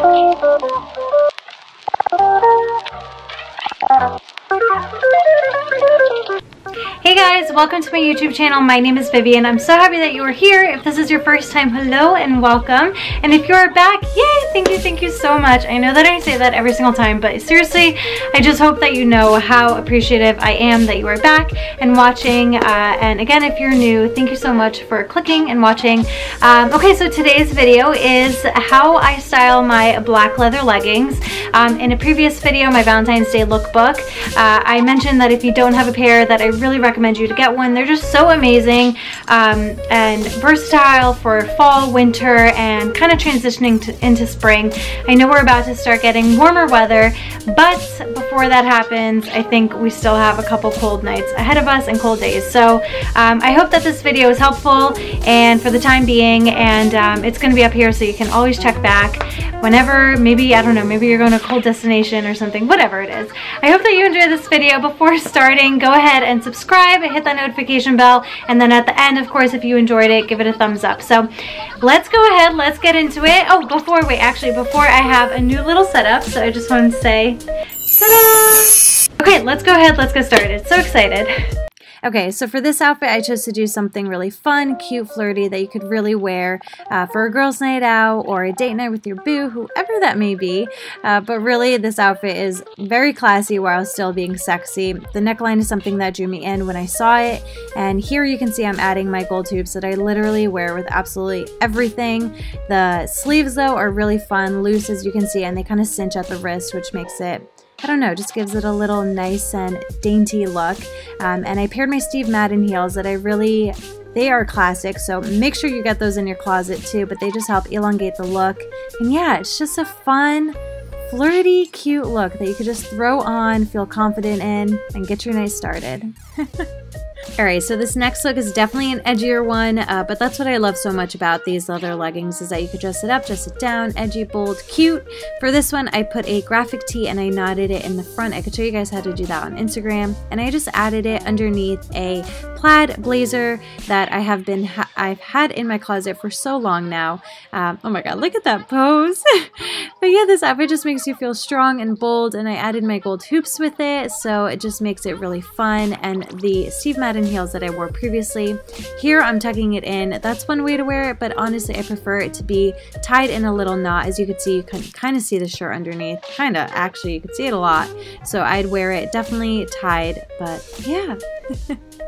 Música Hey guys, welcome to my YouTube channel. My name is Viviane. I'm so happy that you are here. If this is your first time, hello and welcome. And if you are back, yay, thank you, thank you so much. I know that I say that every single time, but seriously, I just hope that you know how appreciative I am that you are back and watching. Uh, and again, if you're new, thank you so much for clicking and watching. Um, okay, so today's video is how I style my black leather leggings. Um, in a previous video, my Valentine's Day lookbook, uh, I mentioned that if you don't have a pair that I really recommend you to get one. They're just so amazing um, and versatile for fall, winter, and kind of transitioning to, into spring. I know we're about to start getting warmer weather, but before that happens, I think we still have a couple cold nights ahead of us and cold days. So um, I hope that this video is helpful and for the time being, and um, it's going to be up here so you can always check back whenever, maybe, I don't know, maybe you're going to a cold destination or something, whatever it is. I hope that you enjoyed this video. Before starting, go ahead and subscribe, hit that notification bell, and then at the end, of course, if you enjoyed it, give it a thumbs up. So let's go ahead, let's get into it. Oh, before, wait, actually, before I have a new little setup, so I just wanted to say! Okay, let's go ahead, let's get started. So excited. Okay, so for this outfit, I chose to do something really fun, cute, flirty that you could really wear uh, for a girls' night out or a date night with your boo, whoever that may be. Uh, but really, this outfit is very classy while still being sexy. The neckline is something that drew me in when I saw it. And here you can see I'm adding my gold tubes that I literally wear with absolutely everything. The sleeves, though, are really fun, loose as you can see, and they kind of cinch at the wrist, which makes it I don't know, just gives it a little nice and dainty look. Um, and I paired my Steve Madden heels that I really, they are classic, so make sure you get those in your closet too, but they just help elongate the look. And yeah, it's just a fun, flirty, cute look that you could just throw on, feel confident in, and get your night started. Alright, so this next look is definitely an edgier one, uh, but that's what I love so much about these leather leggings is that you could dress it up, dress it down, edgy, bold, cute. For this one, I put a graphic tee and I knotted it in the front. I could show you guys how to do that on Instagram. And I just added it underneath a plaid blazer that I have been, ha I've had in my closet for so long now. Um, oh my god, look at that pose! but yeah, this outfit just makes you feel strong and bold and I added my gold hoops with it, so it just makes it really fun. And the Steve Madden heels that I wore previously. Here I'm tucking it in. That's one way to wear it, but honestly I prefer it to be tied in a little knot. As you can see, you can kind of see the shirt underneath. Kind of, actually, you can see it a lot. So I'd wear it definitely tied, but yeah.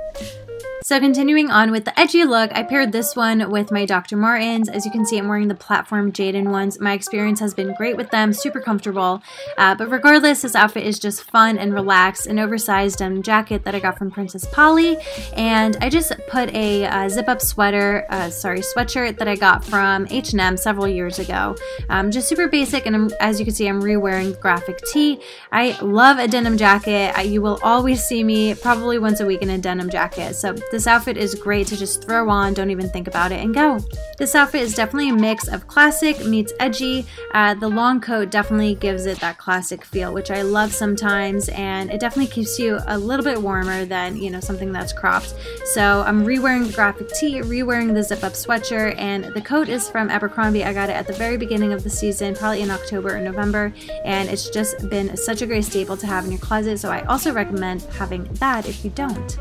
So continuing on with the edgy look, I paired this one with my Dr. Martens. As you can see, I'm wearing the platform Jadon ones. My experience has been great with them, super comfortable. Uh, but regardless, this outfit is just fun and relaxed. An oversized denim jacket that I got from Princess Polly. And I just put a uh, zip-up sweater, uh, sorry, sweatshirt that I got from H&M several years ago. Um, just super basic, and I'm, as you can see, I'm re-wearing graphic tee. I love a denim jacket. I, you will always see me probably once a week in a denim jacket. So this outfit is great to just throw on, don't even think about it, and go. This outfit is definitely a mix of classic meets edgy. Uh, the long coat definitely gives it that classic feel, which I love sometimes, and it definitely keeps you a little bit warmer than, you know, something that's cropped. So I'm re-wearing the graphic tee, re-wearing the zip-up sweatshirt, and the coat is from Abercrombie. I got it at the very beginning of the season, probably in October or November, and it's just been such a great staple to have in your closet, so I also recommend having that if you don't.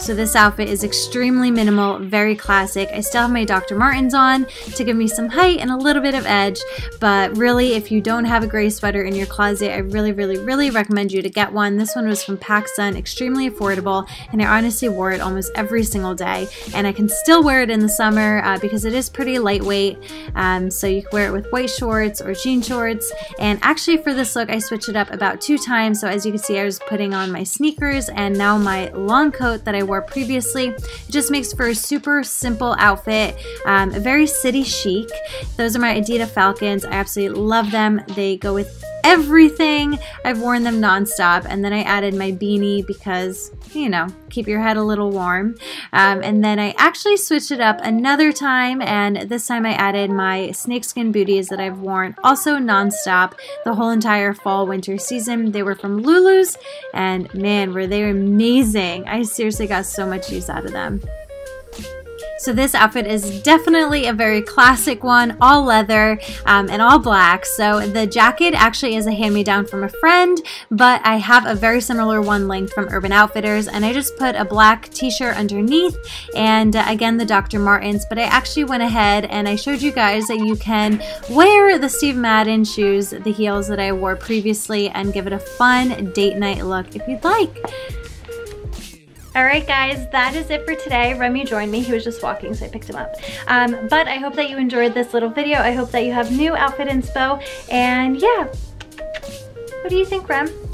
So this outfit is extremely minimal, very classic. I still have my Dr. Martens on to give me some height and a little bit of edge, but really if you don't have a gray sweater in your closet, I really, really, really recommend you to get one. This one was from PacSun, extremely affordable, and I honestly wore it almost every single day. And I can still wear it in the summer uh, because it is pretty lightweight, um, so you can wear it with white shorts or jean shorts. And actually for this look, I switched it up about two times. So as you can see, I was putting on my sneakers and now my long coat that I wore previously. It just makes for a super simple outfit, um, very city chic. Those are my Adidas Falcons. I absolutely love them. They go with everything. I've worn them nonstop. And then I added my beanie because, you know, keep your head a little warm. Um, and then I actually switched it up another time. And this time I added my snakeskin booties that I've worn also nonstop the whole entire fall winter season. They were from Lulu's. And man, were they amazing. I seriously got so much use out of them. So this outfit is definitely a very classic one, all leather um, and all black. So the jacket actually is a hand-me-down from a friend, but I have a very similar one length from Urban Outfitters, and I just put a black t-shirt underneath, and uh, again, the Dr. Martens, but I actually went ahead and I showed you guys that you can wear the Steve Madden shoes, the heels that I wore previously, and give it a fun date night look if you'd like. Alright guys, that is it for today. Remy joined me. He was just walking, so I picked him up. Um, but I hope that you enjoyed this little video. I hope that you have new outfit inspo. And yeah, what do you think, Rem?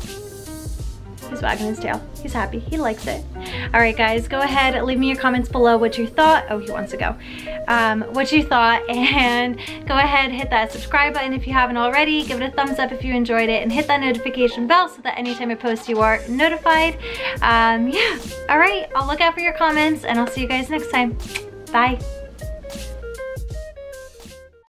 He's wagging his tail. He's happy. He likes it. All right, guys, go ahead. Leave me your comments below what you thought. Oh, he wants to go. Um, what you thought. And go ahead, hit that subscribe button if you haven't already. Give it a thumbs up if you enjoyed it. And hit that notification bell so that anytime I post, you are notified. Um, yeah. All right. I'll look out for your comments. And I'll see you guys next time. Bye.